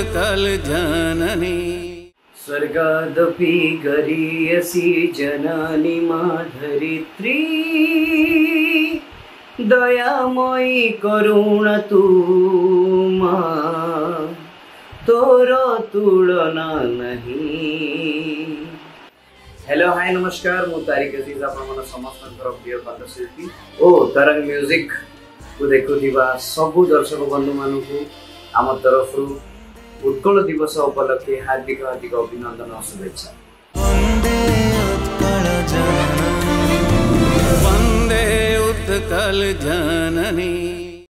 उत्कल जननी स्वर्गादपि गरीयसि जननी मा धरित्री दयामयी करुण तुमा तोर तुलना नहीं हेलो हाय नमस्कार ମୁଁ ତାରିକ ଅଜିଜ ଆପଣଙ୍କର ସମସ୍ତଙ୍କର ପ୍ରିୟ କଣ୍ଠଶିଳ୍ପୀ ଓ ତରଙ୍ଗ ମ୍ୟୁଜିକକୁ ଦେଖୁଥିବା ସବୁ ଦର୍ଶକ ବନ୍ଧୁମାନଙ୍କୁ ଆମ ତରଫରୁ उत्कल दिवस उपलक्षे हार्दिक हार्दिक अभिनन्दन शुभेच्छा